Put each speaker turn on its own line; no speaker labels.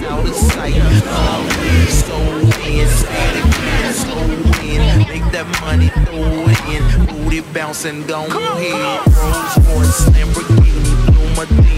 lights, out of sight. Always so in, sad again, so in. Make that money, throw it in, booty bouncing, go ahead. Rolls Royce, Lamborghini.